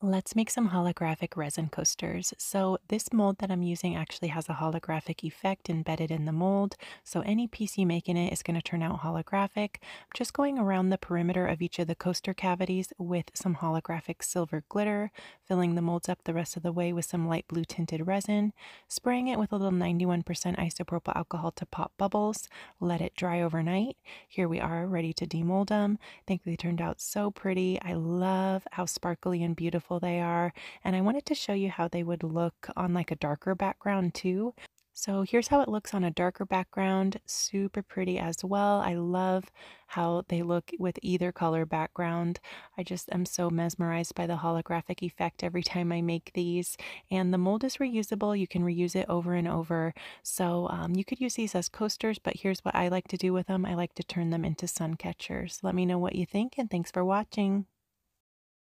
Let's make some holographic resin coasters. So this mold that I'm using actually has a holographic effect embedded in the mold. So any piece you make in it is going to turn out holographic. I'm just going around the perimeter of each of the coaster cavities with some holographic silver glitter, filling the molds up the rest of the way with some light blue tinted resin, spraying it with a little 91% isopropyl alcohol to pop bubbles, let it dry overnight. Here we are ready to demold them. I think they turned out so pretty. I love how sparkly and beautiful beautiful they are. And I wanted to show you how they would look on like a darker background too. So here's how it looks on a darker background. Super pretty as well. I love how they look with either color background. I just am so mesmerized by the holographic effect every time I make these. And the mold is reusable. You can reuse it over and over. So um, you could use these as coasters, but here's what I like to do with them. I like to turn them into sun catchers. Let me know what you think and thanks for watching.